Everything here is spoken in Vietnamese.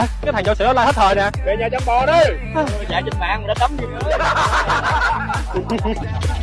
Ôi, cái thằng võ sĩ online hết thời nè. Về nhà chăm bò đi. Chạy trên mạng mà đã tắm gì nữa.